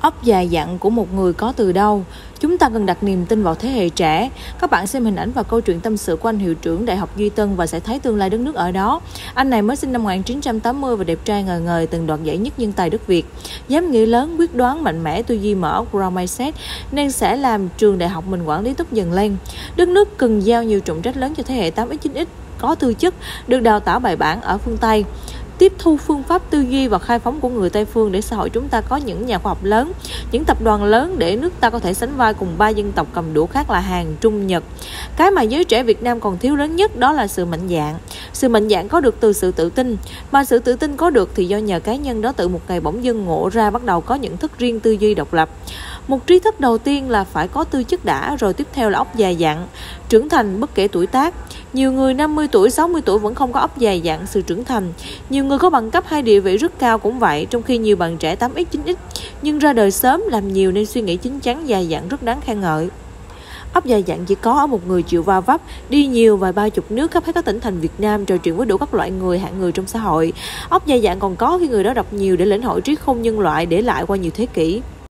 óc dài dặn của một người có từ đâu. Chúng ta cần đặt niềm tin vào thế hệ trẻ. Các bạn xem hình ảnh và câu chuyện tâm sự của anh hiệu trưởng đại học duy tân và sẽ thấy tương lai đất nước ở đó. Anh này mới sinh năm 1980 và đẹp trai ngời ngời, từng đoạt giải nhất nhân tài đất việt. Dám nghĩ lớn, quyết đoán mạnh mẽ, tư duy mở óc ground mindset nên sẽ làm trường đại học mình quản lý tốt dần lên. Đất nước cần giao nhiều trọng trách lớn cho thế hệ 8x 9x có tư chất, được đào tạo bài bản ở phương Tây tiếp thu phương pháp tư duy và khai phóng của người Tây phương để xã hội chúng ta có những nhà khoa học lớn, những tập đoàn lớn để nước ta có thể sánh vai cùng ba dân tộc cầm đũa khác là Hàn, Trung, Nhật. Cái mà giới trẻ Việt Nam còn thiếu lớn nhất đó là sự mạnh dạn. Sự mạnh dạn có được từ sự tự tin, mà sự tự tin có được thì do nhờ cá nhân đó tự một ngày bỗng dưng ngộ ra bắt đầu có những thức riêng tư duy độc lập. Một trí thức đầu tiên là phải có tư chất đã, rồi tiếp theo là óc dài dặn, trưởng thành bất kể tuổi tác. Nhiều người 50 tuổi, 60 tuổi vẫn không có óc dài dặn sự trưởng thành. Nhiều người có bằng cấp hay địa vị rất cao cũng vậy, trong khi nhiều bạn trẻ 8x, 9x nhưng ra đời sớm làm nhiều nên suy nghĩ chín chắn dài dặn rất đáng khen ngợi. Ốc dài dặn chỉ có ở một người chịu va vấp, đi nhiều vài ba chục nước khắp hết các tỉnh thành Việt Nam trò chuyện với đủ các loại người hạng người trong xã hội. Ốc dài dặn còn có khi người đó đọc nhiều để lĩnh hội trí khôn nhân loại để lại qua nhiều thế kỷ.